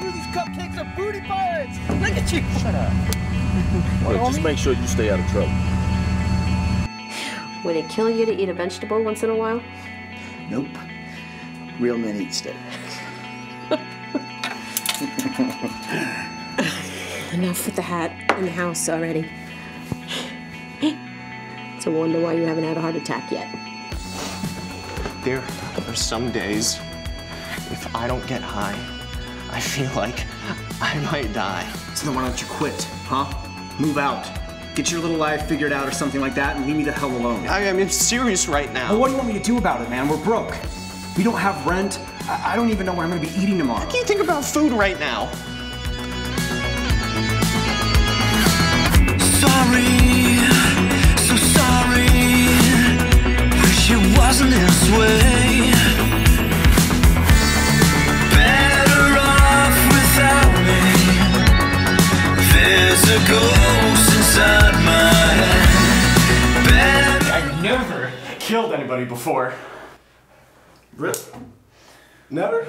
I these cupcakes are booty bars. Look at you. Shut up. Look, just make sure you stay out of trouble. Would it kill you to eat a vegetable once in a while? Nope. Real men eat steak. Enough with the hat in the house already. It's a wonder why you haven't had a heart attack yet. There are some days, if I don't get high, I feel like I might die. So then why don't you quit, huh? Move out. Get your little life figured out or something like that and leave me the hell alone. I am serious right now. Well, what do you want me to do about it, man? We're broke. We don't have rent. I, I don't even know what I'm gonna be eating tomorrow. I can't think about food right now. Sorry, so sorry. Wish it wasn't this way. Killed anybody before. Rip? Never?